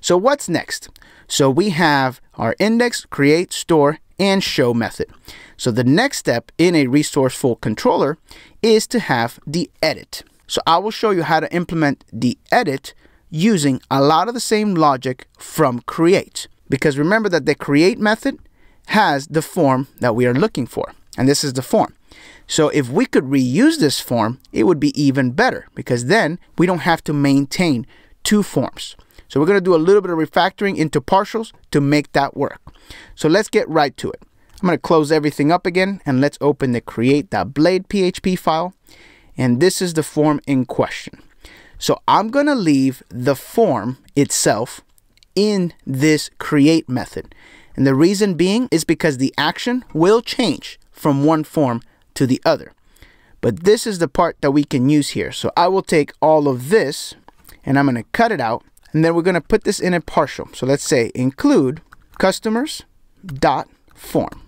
So what's next? So we have our index, create, store, and show method. So the next step in a resourceful controller is to have the edit. So I will show you how to implement the edit using a lot of the same logic from create. Because remember that the create method has the form that we are looking for. And this is the form. So if we could reuse this form, it would be even better because then we don't have to maintain two forms. So we're going to do a little bit of refactoring into partials to make that work. So let's get right to it. I'm going to close everything up again and let's open the create.blade PHP file. And this is the form in question. So I'm going to leave the form itself in this create method. And the reason being is because the action will change from one form to the other. But this is the part that we can use here. So I will take all of this and I'm going to cut it out and then we're going to put this in a partial. So let's say include customers dot form.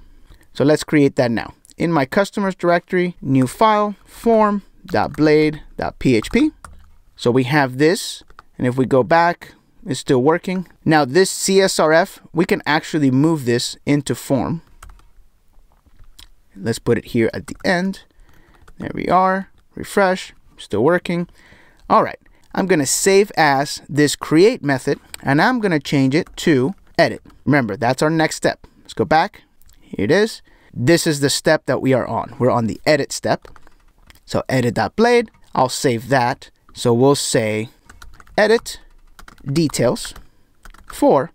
So let's create that now. In my customers directory, new file, form dot blade dot php. So we have this, and if we go back, it's still working. Now this CSRF, we can actually move this into form. Let's put it here at the end. There we are. Refresh, still working. All right. I'm going to save as this create method and I'm going to change it to edit. Remember, that's our next step. Let's go back. Here it is. This is the step that we are on. We're on the edit step. So edit.blade, I'll save that. So we'll say edit details for,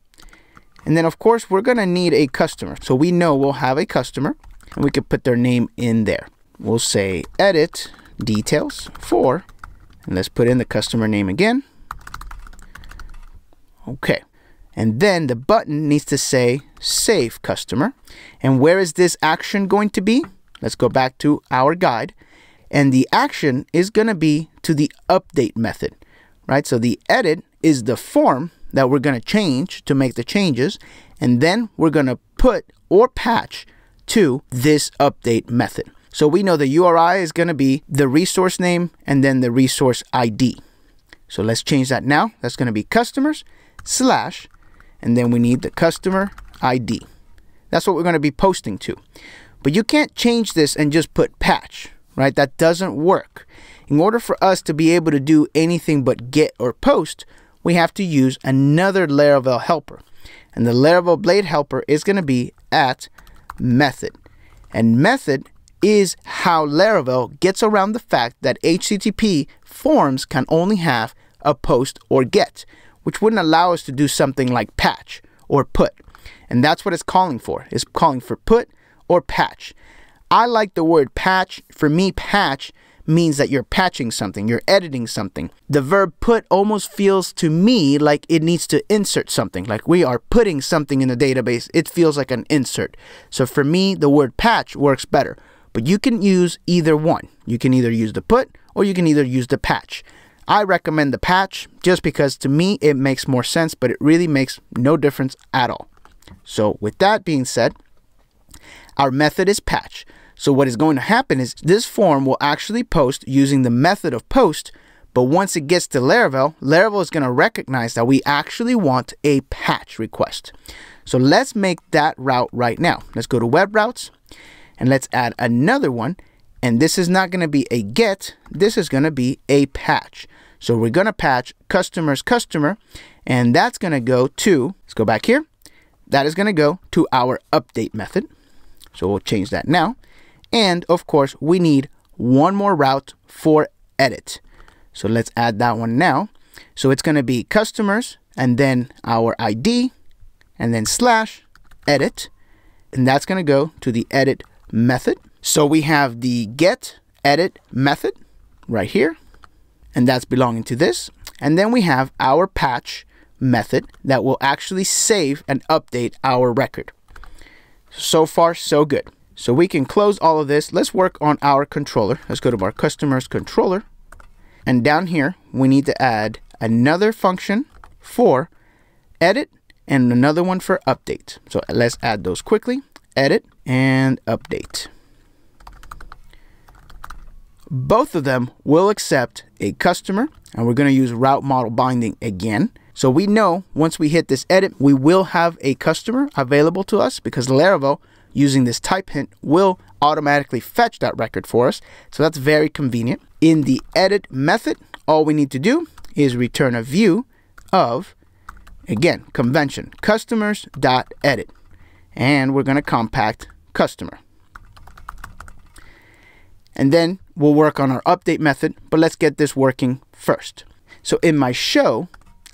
and then of course we're gonna need a customer. So we know we'll have a customer and we could put their name in there. We'll say edit details for and let's put in the customer name again. Okay. And then the button needs to say save customer. And where is this action going to be? Let's go back to our guide. And the action is going to be to the update method, right? So the edit is the form that we're going to change to make the changes. And then we're going to put or patch to this update method. So we know the URI is going to be the resource name and then the resource ID. So let's change that now. That's going to be customers slash, and then we need the customer ID. That's what we're going to be posting to. But you can't change this and just put patch, right? That doesn't work. In order for us to be able to do anything but get or post, we have to use another Laravel helper. And the Laravel Blade helper is going to be at method. And method is how Laravel gets around the fact that HTTP forms can only have a post or get, which wouldn't allow us to do something like patch or put. And that's what it's calling for. It's calling for put or patch. I like the word patch. For me, patch means that you're patching something, you're editing something. The verb put almost feels to me like it needs to insert something, like we are putting something in the database. It feels like an insert. So for me, the word patch works better. But you can use either one. You can either use the put or you can either use the patch. I recommend the patch just because to me it makes more sense, but it really makes no difference at all. So with that being said, our method is patch. So what is going to happen is this form will actually post using the method of post, but once it gets to Laravel, Laravel is going to recognize that we actually want a patch request. So let's make that route right now. Let's go to web routes and let's add another one. And this is not going to be a get, this is going to be a patch. So we're going to patch customers customer, and that's going to go to, let's go back here. That is going to go to our update method. So we'll change that now. And of course, we need one more route for edit. So let's add that one now. So it's going to be customers and then our ID and then slash edit. And that's going to go to the edit method. So we have the get edit method right here, and that's belonging to this. And then we have our patch method that will actually save and update our record. So far, so good. So we can close all of this. Let's work on our controller. Let's go to our customers controller. And down here, we need to add another function for edit and another one for update. So let's add those quickly edit, and update. both of them will accept a customer and we're going to use route model binding again. So we know once we hit this edit, we will have a customer available to us because Laravel using this type hint will automatically fetch that record for us. So that's very convenient. In the edit method, all we need to do is return a view of, again, convention, customers.edit. And we're going to compact customer. And then we'll work on our update method, but let's get this working first. So in my show,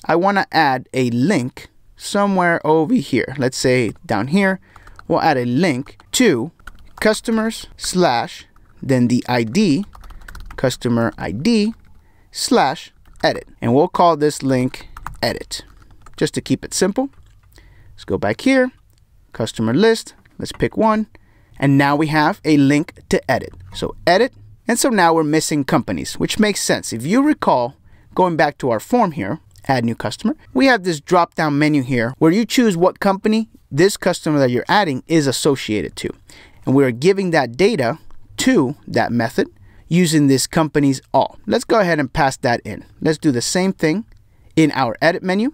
I want to add a link somewhere over here. Let's say down here, we'll add a link to customers slash then the ID, customer ID slash edit. And we'll call this link edit just to keep it simple. Let's go back here, customer list. Let's pick one. And now we have a link to edit. So edit. And so now we're missing companies, which makes sense. If you recall, going back to our form here, add new customer, we have this drop down menu here where you choose what company this customer that you're adding is associated to. And we're giving that data to that method using this company's all. Let's go ahead and pass that in. Let's do the same thing in our edit menu.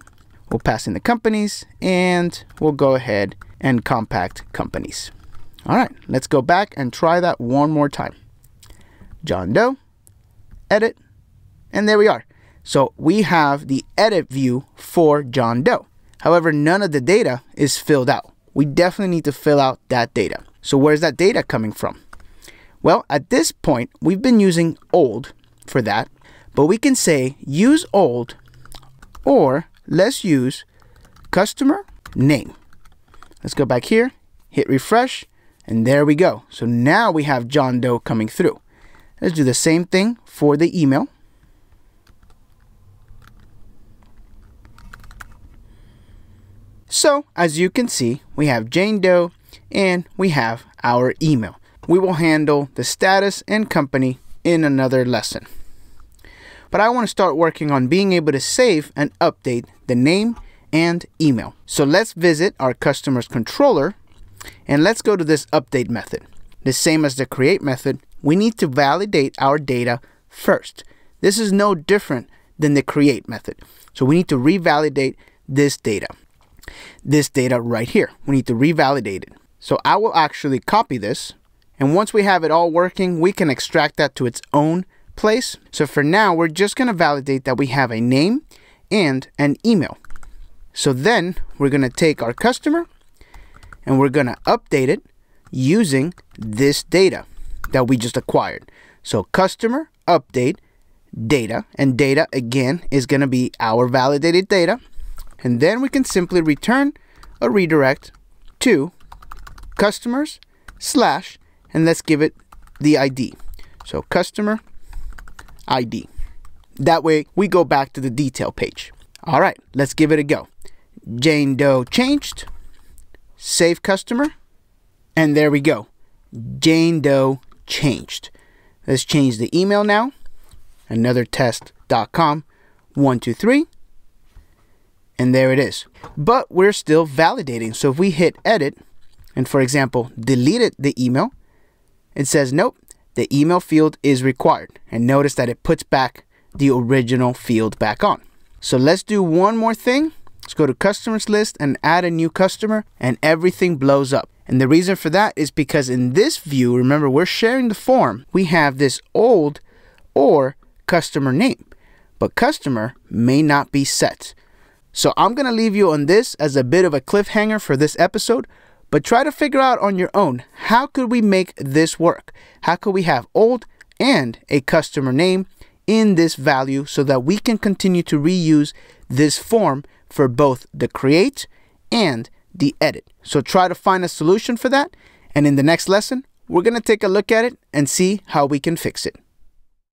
We'll pass in the companies and we'll go ahead and compact companies. All right, let's go back and try that one more time. John Doe, edit, and there we are. So we have the edit view for John Doe. However, none of the data is filled out. We definitely need to fill out that data. So where's that data coming from? Well, at this point, we've been using old for that, but we can say use old or let's use customer name. Let's go back here, hit refresh, and there we go. So now we have John Doe coming through. Let's do the same thing for the email. So as you can see, we have Jane Doe and we have our email. We will handle the status and company in another lesson. But I want to start working on being able to save and update the name and email. So let's visit our customer's controller and let's go to this update method. The same as the create method, we need to validate our data first. This is no different than the create method. So we need to revalidate this data this data right here. We need to revalidate it. So I will actually copy this. And once we have it all working, we can extract that to its own place. So for now, we're just going to validate that we have a name and an email. So then we're going to take our customer and we're going to update it using this data that we just acquired. So customer update data and data again is going to be our validated data and then we can simply return a redirect to customers slash and let's give it the ID. So customer ID. That way we go back to the detail page. All right, let's give it a go. Jane Doe changed, save customer, and there we go. Jane Doe changed. Let's change the email now. Another test.com 123 and there it is. But we're still validating. So if we hit edit and for example, deleted the email, it says, nope, the email field is required. And notice that it puts back the original field back on. So let's do one more thing. Let's go to customers list and add a new customer and everything blows up. And the reason for that is because in this view, remember we're sharing the form, we have this old or customer name, but customer may not be set. So I'm going to leave you on this as a bit of a cliffhanger for this episode, but try to figure out on your own how could we make this work? How could we have old and a customer name in this value so that we can continue to reuse this form for both the create and the edit. So try to find a solution for that. And in the next lesson, we're going to take a look at it and see how we can fix it.